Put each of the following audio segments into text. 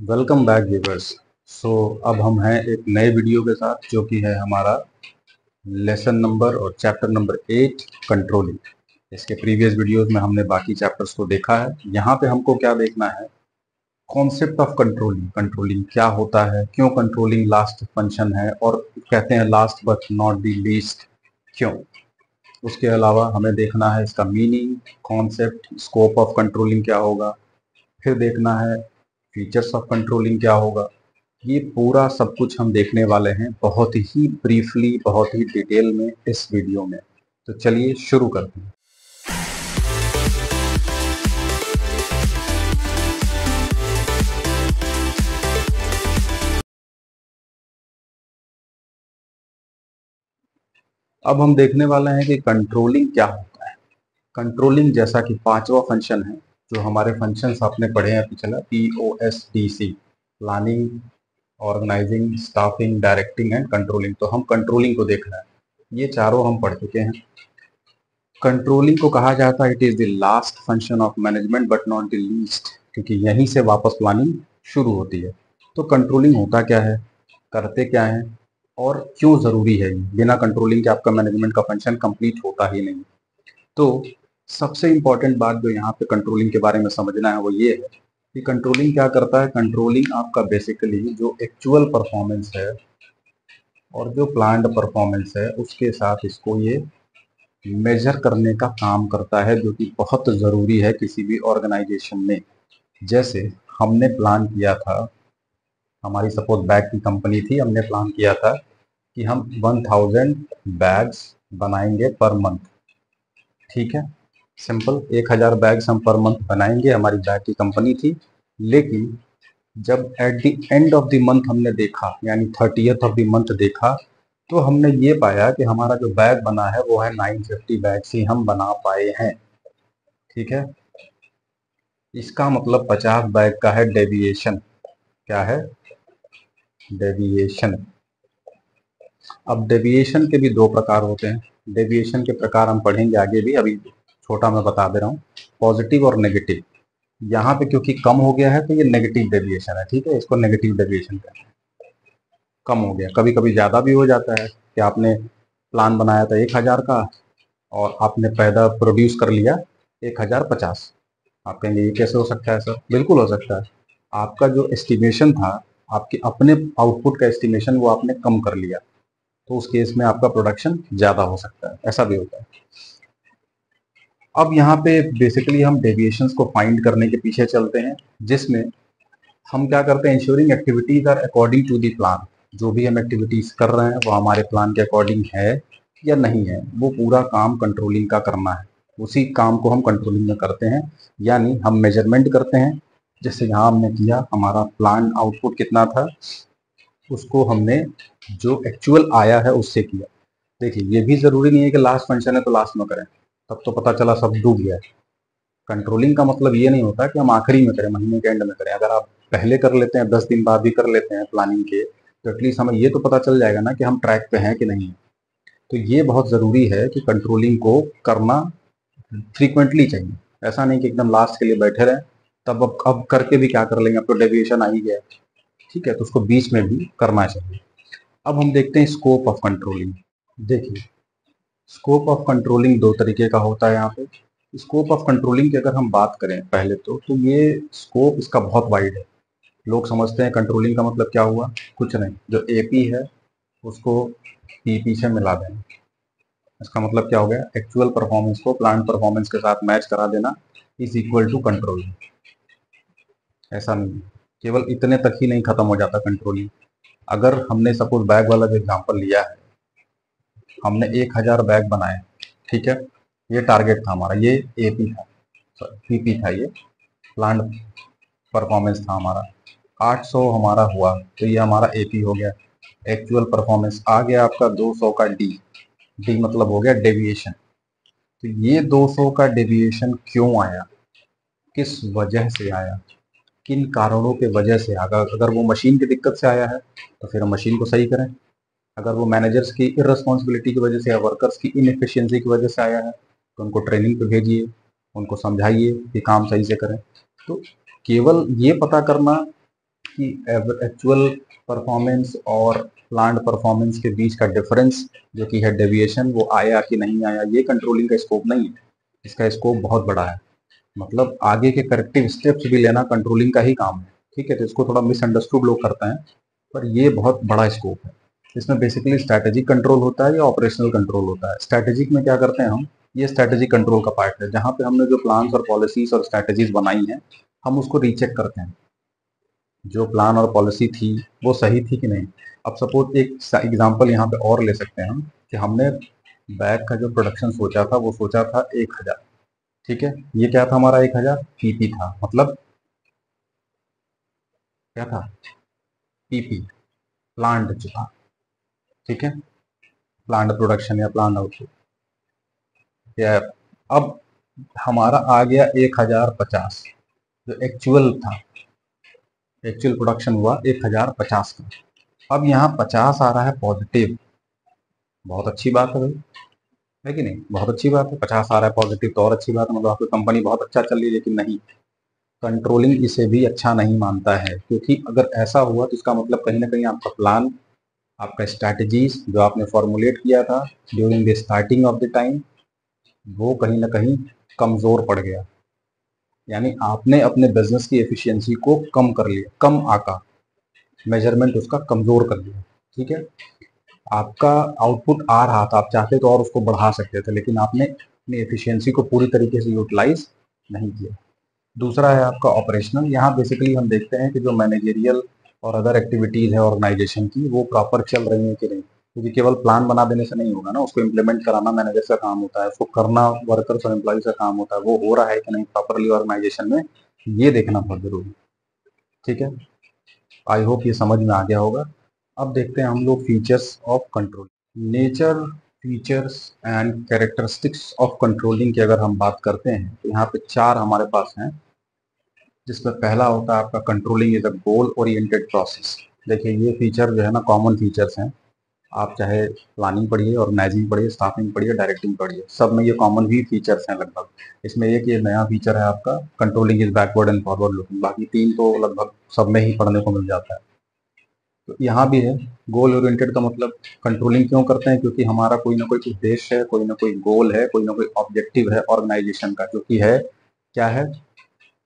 Welcome back viewers सो अब हम हैं एक नए वीडियो के साथ, जो कि है हमारा लेसन नंबर और चैप्टर नंबर एट कंट्रोलिंग इसके प्रीवियस वीडियोस में हमने बाकी चैप्टर्स को देखा है। यहाँ पे हमको क्या देखना है? कॉन्सेप्ट ऑफ़ कंट्रोलिंग कंट्रोलिंग क्या होता है? क्यों कंट्रोलिंग लास्ट फ़ंक्शन है? और कहते हैं last but not the least क्यों? उसके अलावा हमें देखना है इसका meaning concept scope of controlling क्या होगा? फिर देखना है फीचर्स ऑफ़ कंट्रोलिंग क्या होगा? ये पूरा सब कुछ हम देखने वाले हैं बहुत ही ब्रीफली बहुत ही डिटेल में इस वीडियो में। तो चलिए शुरू करते हैं। अब हम देखने वाले हैं कि कंट्रोलिंग क्या होता है। कंट्रोलिंग जैसा कि पांचवा फ़ंक्शन है जो हमारे फ़ंक्शंस आपने पढ़े हैं पिछला P O S D C planning organizing staffing directing and controlling तो हम कंट्रोलिंग को देख रहे हैं। ये चारों हम पढ़ चुके हैं। कंट्रोलिंग को कहा जाता है it is the last function of management but not the least क्योंकि यहीं से वापस प्लानिंग शुरू होती है। तो कंट्रोलिंग होता क्या है? करते क्या है? और क्यों ज़रूरी है बिना कंट्रोलिंग के आपका मैनेजमेंट का फ़ंक्शन कंप्लीट होता ही नहीं। तो सबसे इंपॉर्टेंट बात जो यहाँ पे कंट्रोलिंग के बारे में समझना है वो ये है कि कंट्रोलिंग क्या करता है? कंट्रोलिंग आपका बेसिकली जो एक्चुअल परफॉर्मेंस है और जो प्लान्ड परफॉर्मेंस है, उसके साथ इसको ये मेजर करने का काम करता है, जो कि बहुत ज़रूरी है किसी भी ऑर्गेनाइजेशन में। जैसे हमने प्लान किया था, हमारी सपोज़ बैग की कंपनी थी, हमने प्लान किया था कि हम 1000 बैग्स बनाएँगे पर मंथ ठीक है? सिंपल एक हज़ार बैग्स हम पर मंथ बनाएँगे, हमारी बैग की कंपनी थी। लेकिन जब at the end of the month हमने देखा, यानी थर्टीथ ऑफ़ द मंथ देखा तो हमने ये पाया कि हमारा जो बैग बना है, वो है 950 बैग्स ही हम बना पाए हैं। ठीक है? इसका मतलब 50 बैग का है डेविएशन क्या है? डेविएशन अब डेविएशन के भी दो प्रकार होते हैं। डेविएशन के प्रकार हम पढ़ेंगे आगे भी, अभी छोटा मैं बता दे रहा हूँ पॉजिटिव और नेगेटिव यहाँ पे क्योंकि कम हो गया है तो ये नेगेटिव डेविएशन है, ठीक है? इसको नेगेटिव डेविएशन कहते हैं। कम हो गया। कभी कभी ज़्यादा भी हो जाता है कि आपने प्लान बनाया था एक हज़ार का और आपने पैदा प्रोड्यूस कर लिया एक हज़ार पचास। आप कहेंगे, ये कैसे हो सकता है, सर? बिल्कुल हो सकता है। आपका जो एस्टिमेशन था, आपके अपने आउटपुट का एस्टिमेशन वो आपने कम कर लिया। तो उस केस में आपका प्रोडक्शन ज़्यादा हो सकता है। ऐसा भी होता है। अब यहाँ पे बेसिकली हम डेविएशंस को फाइंड करने के पीछे चलते हैं, जिसमें हम क्या करते हैं ensuring activities are according to the plan जो भी हम एक्टिविटीज़ कर रहे हैं, वो हमारे प्लान के अकॉर्डिंग है या नहीं है, वो पूरा काम कंट्रोलिंग का करना है। उसी काम को हम कंट्रोलिंग में करते हैं, यानी हम मेज़रमेंट करते हैं, जैसे यहाँ हमने किया, हमारा प्लान आउटपुट कितना था, उसको हमने जो एक्चुअल आया है, उससे किया। देखिए, ये भी ज़रूरी नहीं है कि लास्ट फ़ंक्शन है तो लास्ट में करें। तब तो पता चला सब डूब गया। कंट्रोलिंग का मतलब ये नहीं होता कि हम आखिरी में करें, महीने के एंड में करें। अगर आप पहले कर लेते हैं, दस दिन बाद भी कर लेते हैं प्लानिंग के तो एटलीस्ट हमें ये तो पता चल जाएगा ना कि हम ट्रैक पे हैं कि नहीं। तो ये बहुत ज़रूरी है कि कंट्रोलिंग को करना फ्रीक्वेंटली चाहिए। ऐसा नहीं कि एकदम लास्ट के लिए बैठे रहें, तब अब अब करके भी क्या कर लेंगे, अब तो डेविएशन आ ही गया। ठीक है तो उसको बीच में भी करना चाहिए। अब हम देखते हैं स्कोप ऑफ़ कंट्रोलिंग देखिए स्कोप ऑफ़ कंट्रोलिंग दो तरीके का होता है यहाँ पे। स्कोप ऑफ़ कंट्रोलिंग की अगर हम बात करें पहले तो तो ये स्कोप इसका बहुत वाइड है। लोग समझते हैं कंट्रोलिंग का मतलब क्या हुआ? कुछ नहीं। जो एपी है, उसको पीपी से मिला देना। इसका मतलब क्या हो गया? एक्चुअल परफॉर्मेंस को प्लांट परफॉर्मेंस के साथ मैच करा देना इज़ इक्वल टू कंट्रोलिंग ऐसा नहीं केवल इतने तक ही नहीं खत्म हो जाता कंट्रोलिंग अगर हमने सपोज़ बैग वाला जो एग्ज़ाम्पल लिया है हमने एक हज़ार बैग बनाए, ठीक है? ये टारगेट था हमारा, ये एपी था पीपी था ये प्लांट परफॉर्मेंस था हमारा। 800 हमारा हुआ तो ये हमारा एपी हो गया। एक्चुअल परफॉर्मेंस आ गया आपका 200 का डी डी मतलब हो गया डेविएशन तो ये 200 का डेविएशन क्यों आया? किस वजह से आया? किन कारणों के वजह से अगर अगर वो मशीन की दिक्कत से आया है तो फिर हम मशीन को सही करें। अगर वो मैनेजर्स की इरेस्पॉन्सिबिलिटी की वजह से या वर्कर्स की इनफिशियंसी की वजह से आया है तो उनको ट्रेनिंग पे भेजिए, उनको समझाइए कि काम सही से करें। तो केवल ये पता करना कि एक्चुअल परफॉर्मेंस और प्लांट परफॉर्मेंस के बीच का डिफरेंस जो कि है डेविएशन वो आया कि नहीं आया, ये कंट्रोलिंग का स्कोप नहीं है। इसका स्कोप बहुत बड़ा है। मतलब आगे के करेक्टिव स्टेप्स भी लेना कंट्रोलिंग का ही काम है। ठीक है तो इसको थोड़ा मिसअंडरस्टूड लोग करते हैं, पर ये बहुत बड़ा स्कोप है। इसमें बेसिकली स्ट्रैटेजिक कंट्रोल होता है या ऑपरेशनल कंट्रोल होता है। स्ट्रैटेजिक में क्या करते हैं हम? ये स्ट्रैटेजिक कंट्रोल का पार्ट है, जहाँ पे हमने जो प्लान्स और पॉलिसीज़ और स्ट्रैटेजीज बनाई हैं, हम उसको रीचेक करते हैं। जो प्लान और पॉलिसी थी, वो सही थी कि नहीं? अब सपोज़ एक एग्ज़ाम्पल यहाँ पे और ले सकते हैं हम, कि हमने बैग का जो प्रोडक्शन सोचा था, वो सोचा था एक हज़ार। ठीक है? ये क्या था हमारा एक हज़ार? पीपी था। मतलब क्या था? पीपी प्लांट जो था। ठीक है? प्लांट प्रोडक्शन या प्लांट आउटपुट या अब हमारा आ गया एक हज़ार पचास, जो एक्चुअल था। एक्चुअल प्रोडक्शन हुआ एक हज़ार पचास का। अब यहाँ पचास आ रहा है पॉजिटिव बहुत अच्छी बात है भाई। है कि नहीं? बहुत अच्छी बात है। पचास आ रहा है पॉजिटिव तो और अच्छी बात है। मतलब आपकी कंपनी बहुत अच्छा चल रही है, लेकिन नहीं। कंट्रोलिंग इसे भी अच्छा नहीं मानता है। क्योंकि अगर ऐसा हुआ तो इसका मतलब कहीं ना कहीं आपका प्लान आपका स्ट्रैटेजीज जो आपने फॉर्मुलेट किया था during the starting of the time वो कहीं ना कहीं कमज़ोर पड़ गया। यानी आपने अपने बिज़नेस की एफिशिएंसी को कम कर लिया, कम आका। मेज़रमेंट उसका कमज़ोर कर लिया ठीक है? आपका आउटपुट आ रहा था, आप चाहते तो और उसको बढ़ा सकते थे, लेकिन आपने अपनी एफिशिएंसी को पूरी तरीके से यूटिलाइज नहीं किया। दूसरा है आपका ऑपरेशनल यहाँ बेसिकली हम देखते हैं कि जो मैनेजेरियल और अदर एक्टिविटीज़ है ऑर्गेनाइजेशन की, वो प्रॉपर चल रही है कि नहीं? क्योंकि केवल प्लान बना देने से नहीं होगा ना, उसको इम्प्लीमेंट कराना मैनेजर का काम होता है, उसको करना वर्कर्स और एम्प्लॉज का काम होता है, वो हो रहा है कि नहीं प्रॉपरली ऑर्गेनाइजेशन में, ये देखना बहुत ज़रूरी ठीक है? आई होप ये समझ में आ गया होगा। अब देखते हैं हम लोग features of control nature features and characteristics of controlling की अगर हम बात करते हैं तो यहाँ पे चार हमारे पास हैं। जिसमें पहला होता है आपका controlling is a goal oriented process देखिए, ये फीचर जो है ना कॉमन फीचर्स हैं। आप चाहे प्लानिंग पढ़िए ऑर्गेनाइजिंग पढ़िए स्टाफिंग पढ़िए डायरेक्टिंग पढ़िए, सब में ये कॉमन भी फीचर्स हैं लगभग। इसमें एक ये नया फीचर है आपका controlling is backward and forward looking बाकी तीन तो लगभग सब में ही पढ़ने को मिल जाता है। तो यहाँ भी है गोल ओरिएंटेड का मतलब कंट्रोलिंग क्यों करते हैं? क्योंकि हमारा कोई ना कोई उद्देश्य है, कोई ना कोई गोल है, कोई ना कोई ऑब्जेक्टिव है ऑर्गेनाइजेशन का। जो कि है, क्या है?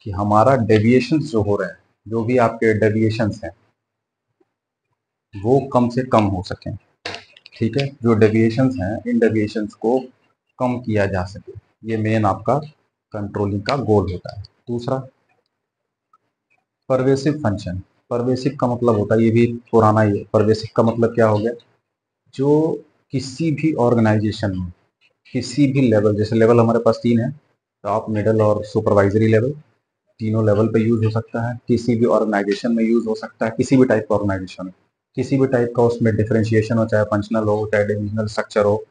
कि हमारा डेविएशन जो हो रहे हैं, जो भी आपके डेविएशन हैं, वो कम से कम हो सकें, ठीक है? जो डेविएशन हैं, इन डेविएशन को कम किया जा सके। ये मेन आपका कंट्रोलिंग का गोल होता है। दूसरा परवेसिव फ़ंक्शन परवेसिव का मतलब होता है, ये भी पुराना ही है। परवेसिव का मतलब क्या हो गया? जो किसी भी ऑर्गेनाइजेशन में, किसी भी लेवल जैसे लेवल हमारे पास तीन है टॉप मिडल और सुपरवाइजरी लेवल तीनों लेवल पे यूज़ हो सकता है। किसी भी ऑर्गेनाइजेशन में यूज़ हो सकता है। किसी भी टाइप का ऑर्गेनाइजेशन में। किसी भी टाइप का उसमें डिफ्रेंशिएशन हो, चाहे फंक्शनल हो, चाहे डिविजनल स्ट्रक्चर हो,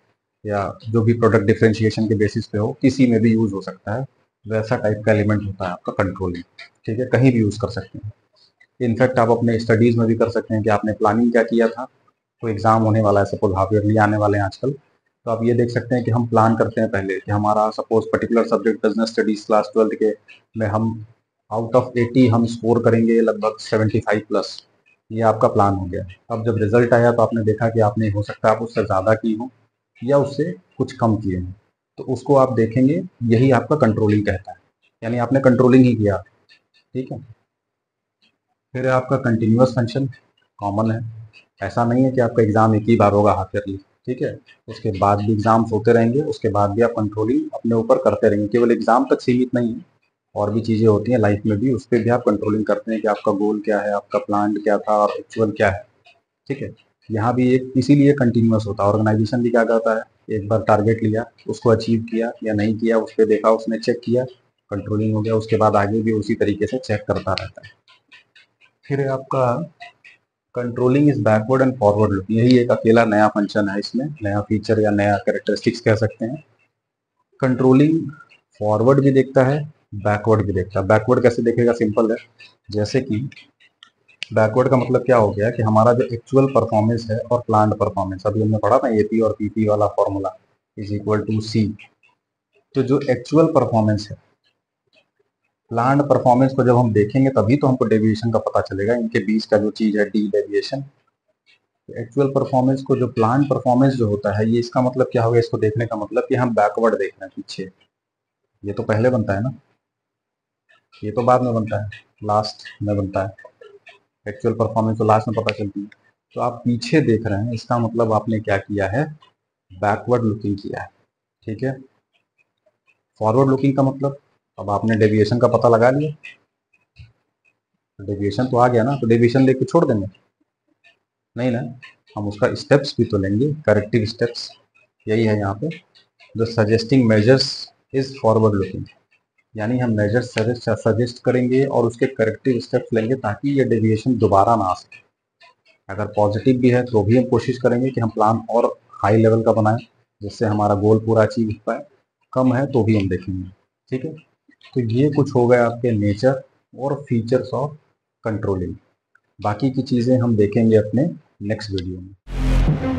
या जो भी प्रोडक्ट डिफ्रेंशिएशन के बेसिस पे हो, किसी में भी यूज़ हो सकता है। वैसा टाइप का एलिमेंट होता है आपका कंट्रोलिंग ठीक है? कहीं भी यूज़ कर सकते हैं। इनफैक्ट आप अपने स्टडीज़ में भी कर सकते हैं कि आपने प्लानिंग क्या किया था। तो एग्ज़ाम होने वाला है सपोज़ हाफ़ ईयरली आने वाले हैं आजकल। तो आप ये देख सकते हैं कि हम प्लान करते हैं पहले कि हमारा suppose particular subject business studies class twelfth के में हम आउट ऑफ़ 80 हम स्कोर करेंगे लगभग 75 प्लस। ये आपका प्लान हो गया। अब जब रिज़ल्ट आया तो आपने देखा कि आपने हो सकता है आप उससे ज़्यादा की हो या उससे कुछ कम किए हों। तो उसको आप देखेंगे, यही आपका कंट्रोलिंग कहता है। यानी आपने कंट्रोलिंग ही किया। ठीक है? फिर आपका कंटिन्यूस फ़ंक्शन कॉमन है। ऐसा नहीं है कि आपका एग्ज़ाम एक ही बार होगा हाफ़ ईयरली ठीक है? उसके बाद भी एग्ज़ाम्स होते रहेंगे, उसके बाद भी आप कंट्रोलिंग अपने ऊपर करते रहेंगे। केवल एग्ज़ाम तक सीमित नहीं है। और भी चीज़ें होती हैं लाइफ में भी, उस पर भी आप कंट्रोलिंग करते हैं कि आपका गोल क्या है, आपका प्लान क्या था और एक्चुअल क्या है। ठीक है? यहाँ भी एक, इसीलिए कंटिन्यूस होता है। ऑर्गेनाइजेशन भी क्या करता है? एक बार टारगेट लिया, उसको अचीव किया या नहीं किया, उस पर देखा, उसने चेक किया कंट्रोलिंग हो गया, उसके बाद आगे भी उसी तरीके से चेक करता रहता है। फिर आपका controlling is backward and forward look यही एक अकेला नया फ़ंक्शन है इसमें, नया फीचर या नया करेक्टरिस्टिक्स कह सकते हैं। कंट्रोलिंग फॉरवर्ड भी देखता है बैकवर्ड भी देखता है। बैकवर्ड कैसे देखेगा? सिंपल है। जैसे कि बैकवर्ड का मतलब क्या हो गया कि हमारा जो एक्चुअल परफॉर्मेंस है और प्लान परफॉर्मेंस अभी हमने पढ़ा था एपी और पीपी वाला formula is equal to C तो जो एक्चुअल परफॉर्मेंस है प्लांट परफॉर्मेंस को जब हम देखेंगे, तभी तो हमको डेविएशन का पता चलेगा। इनके बीच का जो चीज़ है डी डेविएशन एक्चुअल परफॉर्मेंस को जो प्लांट परफॉर्मेंस जो होता है, ये इसका मतलब क्या होगा? इसको देखने का मतलब कि हम बैकवर्ड देख रहे हैं पीछे। ये तो पहले बनता है ना? ये तो बाद में बनता है लास्ट में बनता है। एक्चुअल परफॉर्मेंस तो लास्ट में पता चलती है। तो आप पीछे देख रहे हैं, इसका मतलब आपने क्या किया है? बैकवर्ड लुकिंग किया है, ठीक है? फॉरवर्ड लुकिंग का मतलब अब आपने डेविएशन का पता लगा लिया। डेविएशन तो आ गया ना तो डेविएशन लेके छोड़ देंगे। नहीं ना, हम उसका स्टेप्स भी तो लेंगे करेक्टिव स्टेप्स यही है यहाँ पे। The suggesting measures is forward looking यानी हम मेजर सजेस्ट करेंगे और उसके करेक्टिव स्टेप्स लेंगे ताकि ये डेविएशन दोबारा ना आ सके। अगर पॉजिटिव भी है तो भी हम कोशिश करेंगे कि हम प्लान और हाई लेवल का बनाएँ, जिससे हमारा गोल पूरा अचीव हो पाए। कम है तो भी हम देखेंगे, ठीक है? तो ये कुछ हो गया आपके नेचर और फीचर्स ऑफ़ कंट्रोलिंग बाकी की चीज़ें हम देखेंगे अपने नेक्स्ट वीडियो में।